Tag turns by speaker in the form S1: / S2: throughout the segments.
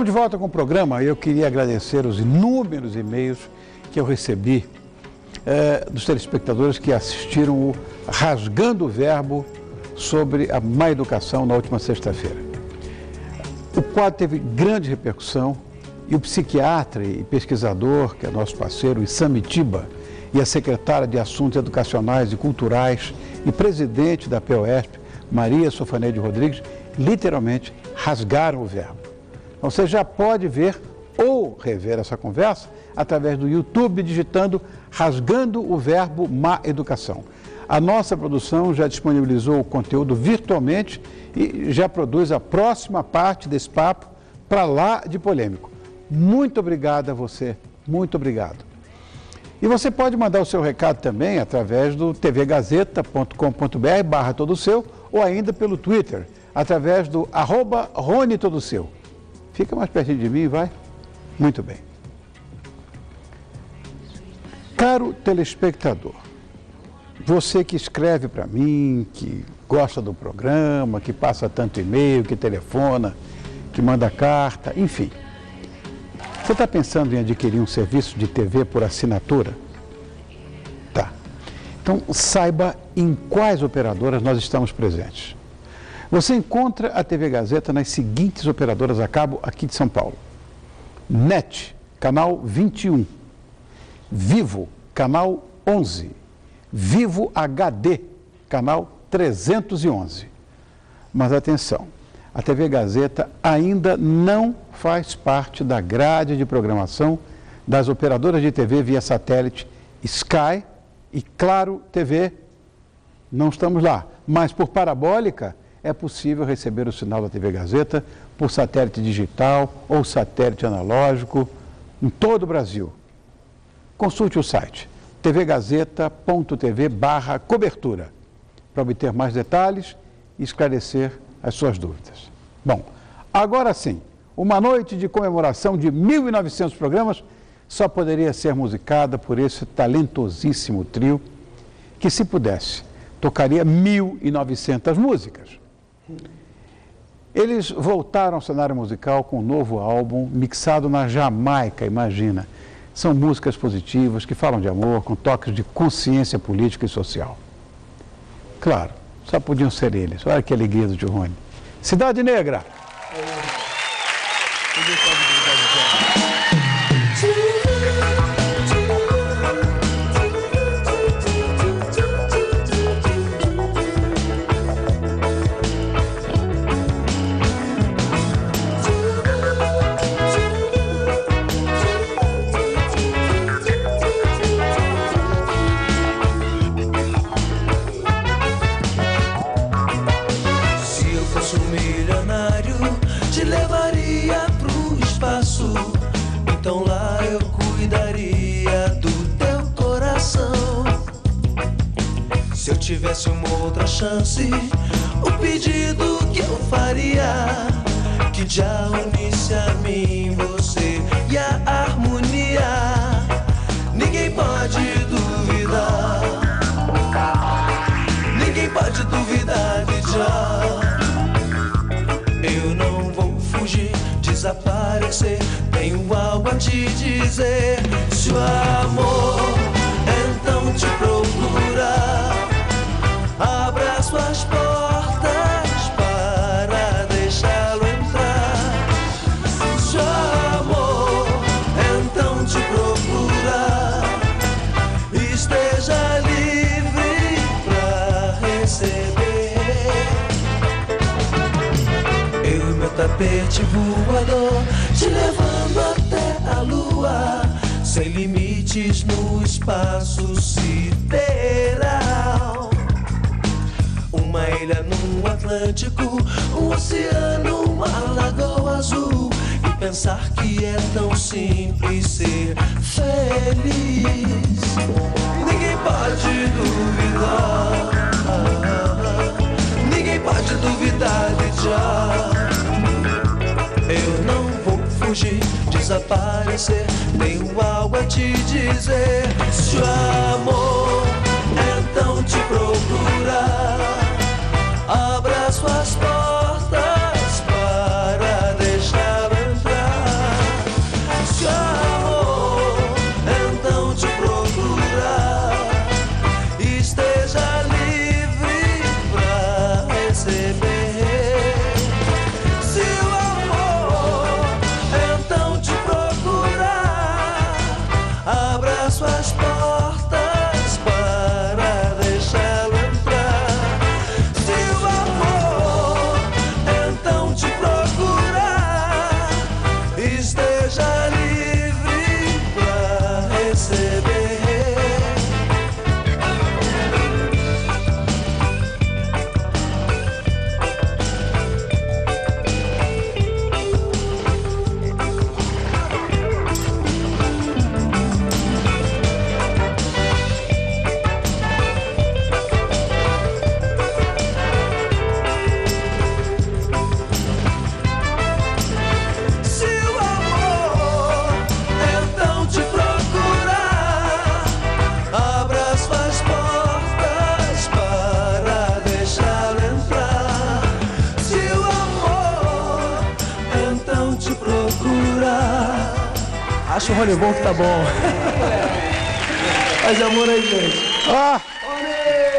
S1: Estamos de volta com o programa eu queria agradecer os inúmeros e-mails que eu recebi eh, dos telespectadores que assistiram o Rasgando o Verbo sobre a má educação na última sexta-feira. O quadro teve grande repercussão e o psiquiatra e pesquisador, que é nosso parceiro, Isamitiba, e a secretária de Assuntos Educacionais e Culturais e presidente da POSP, Maria Sofaneide Rodrigues, literalmente rasgaram o verbo. Então, você já pode ver ou rever essa conversa através do YouTube, digitando Rasgando o Verbo Má Educação. A nossa produção já disponibilizou o conteúdo virtualmente e já produz a próxima parte desse papo para lá de polêmico. Muito obrigado a você, muito obrigado. E você pode mandar o seu recado também através do tvgazeta.com.br barra todo seu ou ainda pelo Twitter, através do arroba Rony Todo Seu. Fica mais pertinho de mim, vai? Muito bem. Caro telespectador, você que escreve para mim, que gosta do programa, que passa tanto e-mail, que telefona, que manda carta, enfim. Você está pensando em adquirir um serviço de TV por assinatura? Tá. Então saiba em quais operadoras nós estamos presentes. Você encontra a TV Gazeta nas seguintes operadoras a cabo aqui de São Paulo: NET, canal 21, Vivo, canal 11, Vivo HD, canal 311. Mas atenção, a TV Gazeta ainda não faz parte da grade de programação das operadoras de TV via satélite Sky e Claro TV. Não estamos lá, mas por parabólica é possível receber o sinal da TV Gazeta por satélite digital ou satélite analógico em todo o Brasil. Consulte o site tvgazeta.tv barra cobertura para obter mais detalhes e esclarecer as suas dúvidas. Bom, agora sim, uma noite de comemoração de 1.900 programas só poderia ser musicada por esse talentosíssimo trio que, se pudesse, tocaria 1.900 músicas. Eles voltaram ao cenário musical com um novo álbum mixado na Jamaica, imagina. São músicas positivas que falam de amor, com toques de consciência política e social. Claro, só podiam ser eles. Olha que alegria do Rony. Cidade Negra.
S2: Chance, o pedido que eu faria que já unisse a mim, você e a harmonia. Ninguém pode duvidar, ninguém pode duvidar de já. Eu não vou fugir, desaparecer. Tenho algo a te dizer. Se o amor então te procurar tapete voador te levando até a lua. Sem limites no espaço sideral uma ilha no Atlântico, um oceano, uma lagoa azul. E pensar que é tão simples ser feliz. Ninguém pode duvidar. Ninguém pode duvidar de já. Fugir, desaparecer. Tenho algo a te dizer. Se o amor então te procurar Rony Von que tá bom. Faz amor aí, gente.
S1: Ah!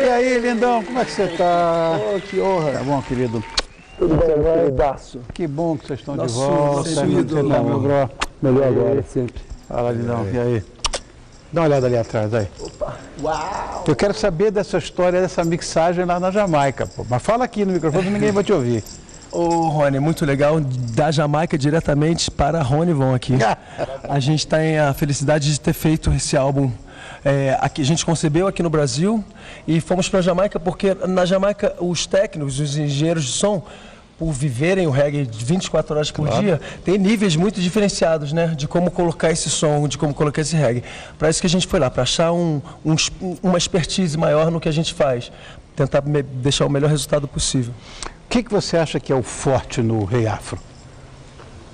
S1: E aí, lindão, como é que você tá?
S2: Oh, que honra.
S1: Tá bom, querido?
S2: Tudo bem, queridaço.
S1: Que bom que vocês estão de volta. é você
S2: ídolo.
S1: tá, meu bro?
S2: Melhor agora, sempre.
S1: Fala, lindão, e aí? Dá uma olhada ali atrás, aí.
S2: Uau!
S1: Eu quero saber dessa história, dessa mixagem lá na Jamaica, pô. Mas fala aqui no microfone, ninguém vai te ouvir.
S2: Ô, Rony, muito legal. Da Jamaica diretamente para Rony Von aqui. A gente tem a felicidade de ter feito esse álbum. é, aqui, a gente concebeu aqui no Brasil e fomos para a Jamaica porque na Jamaica os técnicos, os engenheiros de som, por viverem o reggae de 24 horas por dia, tem níveis muito diferenciados, né? De como colocar esse som, de como colocar esse reggae. Para isso que a gente foi lá, para achar um, um uma expertise maior no que a gente faz. Tentar deixar o melhor resultado possível.
S1: O que, que você acha que é o forte no Rei Afro?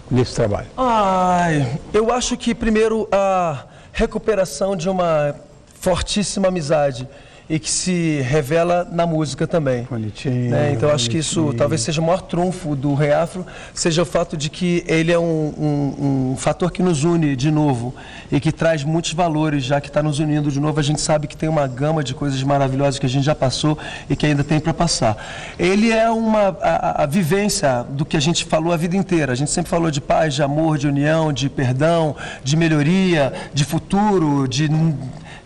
S1: Nesse trabalho?
S2: Ai, eu acho que primeiro a recuperação de uma fortíssima amizade e que se revela na música também.
S1: Bonitinho,
S2: né? Então eu acho que isso
S1: bonitinho.
S2: talvez seja o maior trunfo do Rei Afro, seja o fato de que ele é um, um- um fator que nos une de novo e que traz muitos valores, já que está nos unindo de novo. A gente sabe que tem uma gama de coisas maravilhosas que a gente já passou e que ainda tem para passar. Ele é uma a- a vivência do que a gente falou a vida inteira. A gente sempre falou de paz, de amor, de união, de perdão, de melhoria, de futuro, de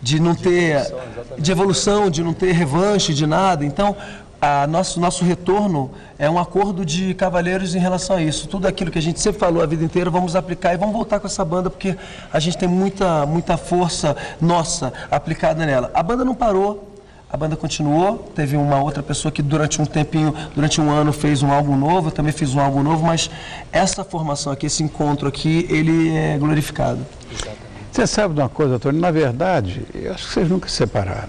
S2: de não ter de evolução, de não ter revanche, de nada. Então, a nosso nosso retorno é um acordo de cavalheiros em relação a isso. Tudo aquilo que a gente sempre falou a vida inteira, vamos aplicar e vamos voltar com essa banda porque a gente tem muita muita força nossa aplicada nela. A banda não parou. A banda continuou, teve uma outra pessoa que durante um tempinho, durante um ano fez um álbum novo, eu também fiz um álbum novo, mas essa formação aqui, esse encontro aqui, ele é glorificado.
S1: Você sabe de uma coisa, Tony? Na verdade, eu acho que vocês nunca se separaram.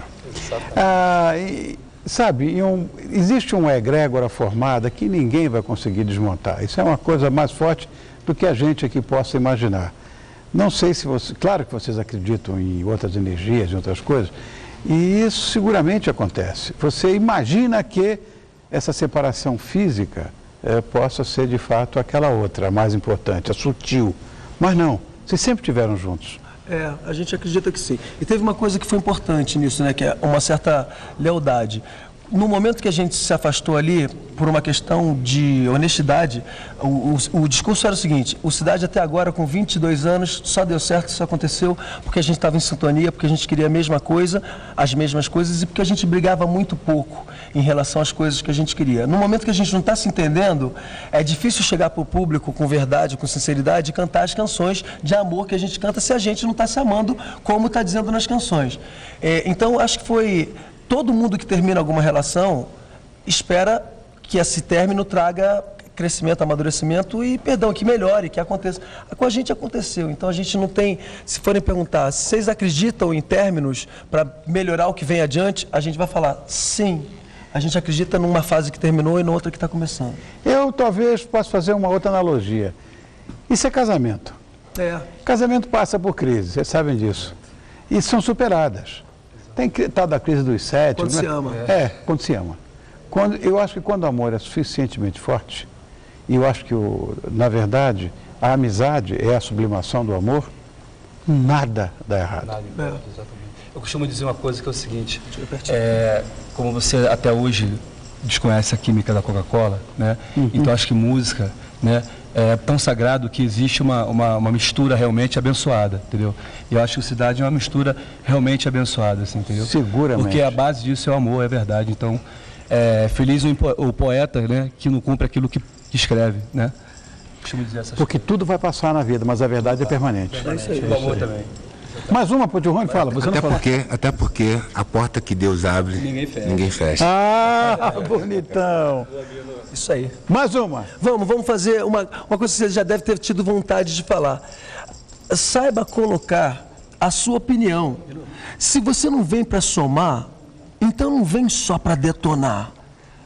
S1: Ah, e, sabe, um- existe uma egrégora formada que ninguém vai conseguir desmontar. Isso é uma coisa mais forte do que a gente aqui possa imaginar. Não sei se você. Claro que vocês acreditam em outras energias, em outras coisas, e isso seguramente acontece. Você imagina que essa separação física eh, possa ser de fato aquela outra, a mais importante, a sutil. Mas não, vocês sempre estiveram juntos.
S2: É, a gente acredita que sim. E teve uma coisa que foi importante nisso, né, que é uma certa lealdade. No momento que a gente se afastou ali, por uma questão de honestidade, o, o- o discurso era o seguinte: o Cidade até agora, com 22 anos, só deu certo, isso aconteceu porque a gente estava em sintonia, porque a gente queria a mesma coisa, as mesmas coisas e porque a gente brigava muito pouco em relação às coisas que a gente queria. No momento que a gente não está se entendendo, é difícil chegar para o público com verdade, com sinceridade e cantar as canções de amor que a gente canta se a gente não está se amando como está dizendo nas canções. É, então, acho que foi todo mundo que termina alguma relação espera que esse término traga crescimento, amadurecimento e, perdão, que melhore, que aconteça. Com a gente aconteceu, então a gente não tem, se forem perguntar, se vocês acreditam em términos para melhorar o que vem adiante, a gente vai falar sim. A gente acredita numa fase que terminou e na outra que está começando.
S1: Eu talvez possa fazer uma outra analogia. Isso é casamento.
S2: É.
S1: Casamento passa por crises, vocês sabem disso. E são superadas. Tem que tal da crise dos sete.
S2: Quando
S1: né?
S2: se ama.
S1: É, quando se ama. Quando, eu acho que quando o amor é suficientemente forte, e eu acho que, o, na verdade, a amizade é a sublimação do amor, nada dá errado.
S3: Nada, exatamente. Eu costumo dizer uma coisa que é o seguinte, é, como você até hoje desconhece a química da Coca-Cola, né? Então acho que música, né? É tão sagrado que existe uma, uma, uma mistura realmente abençoada, entendeu? E eu acho que Cidade é uma mistura realmente abençoada, assim, entendeu?
S1: Seguramente.
S3: Porque a base disso é o amor, é verdade. Então, é, feliz o, poeta, né? Que não cumpre aquilo que, escreve, né?
S1: Porque tudo vai passar na vida, mas a verdade é permanente.
S3: coisas. O amor também.
S1: Mais uma, Pô, Rony, fala. Você
S4: Até
S1: não fala.
S4: porque, até porque a porta que Deus abre,
S3: Ninguém fecha.
S4: Ninguém fecha.
S1: Ah, bonitão.
S2: Isso aí.
S1: Mais uma.
S2: Vamos, vamos fazer uma, uma coisa que você já deve ter tido vontade de falar. Saiba colocar a sua opinião. Se você não vem para somar, então não vem só para detonar.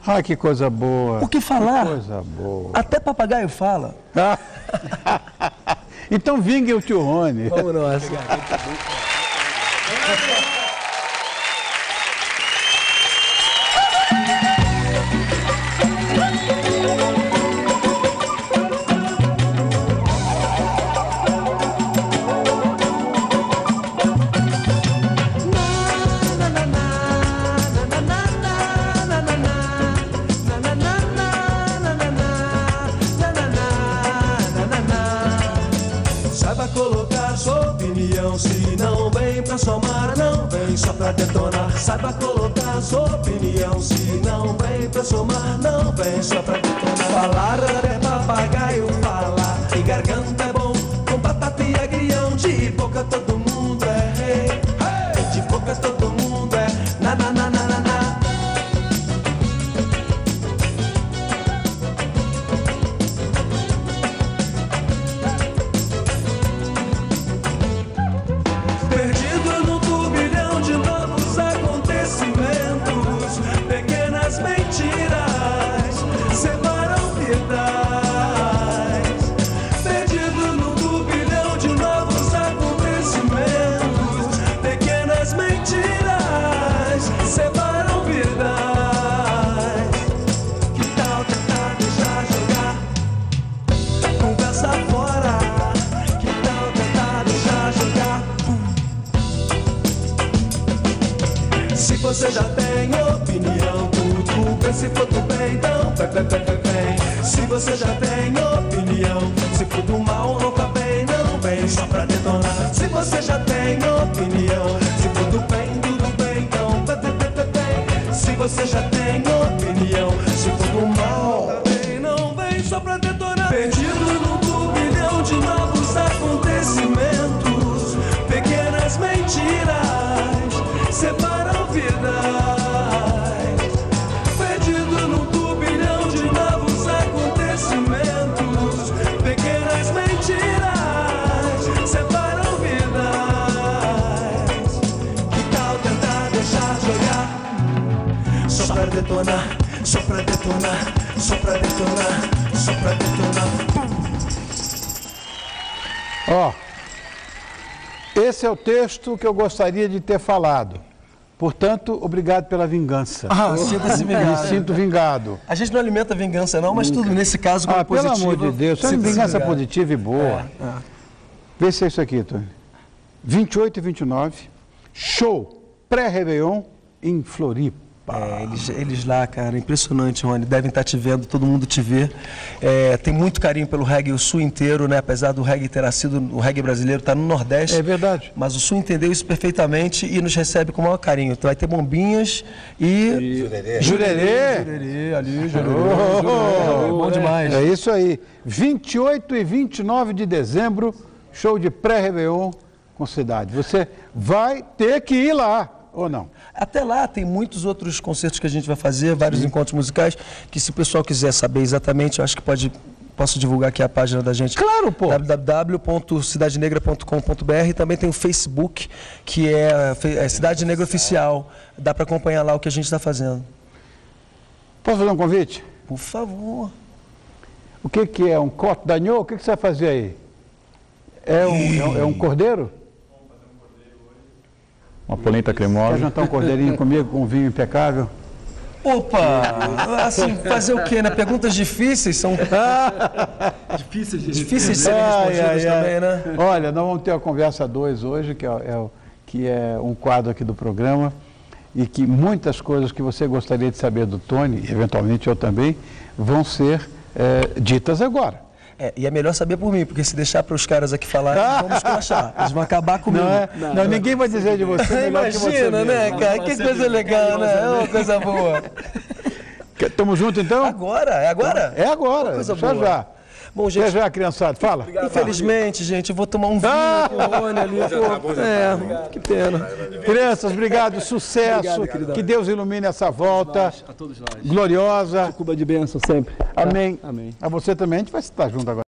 S1: Ah, que coisa boa.
S2: O que falar?
S1: Que coisa boa.
S2: Até papagaio fala.
S1: Ah. então vingue o tio Rony.
S2: Vamos nós. somar, não vem só pra detonar. Saiba colocar sua opinião. Se não vem pra somar, não vem só pra detonar. Se você já tem opinião, se for do bem, tudo bem, então vem, vem. Se você já detonar, só pra detonar, só pra detonar, só pra detonar.
S1: Ó, esse é o texto que eu gostaria de ter falado. Portanto, obrigado pela vingança.
S3: Ah, sinta-se
S1: Me
S3: vingado.
S1: sinto vingado.
S3: A gente não alimenta vingança, não, mas tudo nesse caso, como
S1: Ah, pelo
S3: positivo.
S1: amor de Deus, só
S3: sinta-se
S1: vingança
S3: vingado.
S1: positiva e boa.
S3: É.
S1: Vê se é isso aqui, Tony. 28 e 29, show pré-Réveillon em Floripa.
S3: É, eles, eles lá, cara, impressionante, Rony. Devem estar te vendo, todo mundo te vê. É, tem muito carinho pelo reggae, o sul inteiro, né? Apesar do reggae ter nascido, o reggae brasileiro está no Nordeste.
S1: É verdade.
S3: Mas o sul entendeu isso perfeitamente e nos recebe com o maior carinho. Então vai ter bombinhas e.
S1: Jurerê.
S3: Jurerê, ali, jurerê, jurerê. Bom demais.
S1: É isso aí. 28 e 29 de dezembro, show de pré-Réveillon com cidade. Você vai ter que ir lá, ou não?
S3: Até lá tem muitos outros concertos que a gente vai fazer, vários encontros musicais, que se o pessoal quiser saber exatamente, eu acho que pode. Posso divulgar aqui a página da gente.
S1: Claro, pô.
S3: www.cidadenegra.com.br Também tem o Facebook, que é, é Cidade Negra Oficial. Dá para acompanhar lá o que a gente está fazendo.
S1: Posso fazer um convite?
S3: Por favor.
S1: O que, que é um corte danhou? O que, que você vai fazer aí? É um, é um, é um cordeiro?
S5: Uma polenta
S1: Quer
S5: cremosa.
S1: jantar um cordeirinho comigo com um vinho impecável?
S3: Opa! Assim, fazer o quê, né? Perguntas difíceis são. difíceis de, difíceis de serem respondidas
S1: ai, ai.
S3: também, né?
S1: Olha, nós vamos ter a conversa 2 hoje, que é, é que é um quadro aqui do programa, e que muitas coisas que você gostaria de saber do Tony, e eventualmente eu também, vão ser eh, ditas agora.
S3: É, e é melhor saber por mim, porque se deixar para os caras aqui falarem, eles vão me esculachar. Eles vão acabar comigo.
S1: Não, é? não, ninguém vai dizer de você que você
S3: Imagina, né,
S1: mesmo.
S3: cara? Que coisa legal, né? É uma coisa boa.
S1: Estamos juntos então?
S3: Agora, é agora?
S1: É agora,
S3: Coisa
S1: já
S3: boa.
S1: já.
S3: Bom, gente,
S1: já, criançada, fala.
S3: infelizmente, gente, eu vou tomar um vinho
S1: Ah!
S3: com o Rony ali. pô. É, que pena.
S1: Crianças, obrigado, sucesso. que Deus ilumine essa volta
S5: A todos nós.
S1: gloriosa.
S5: Cuba de bênção sempre.
S1: Amém.
S5: Amém.
S1: A você também, a gente vai estar junto agora.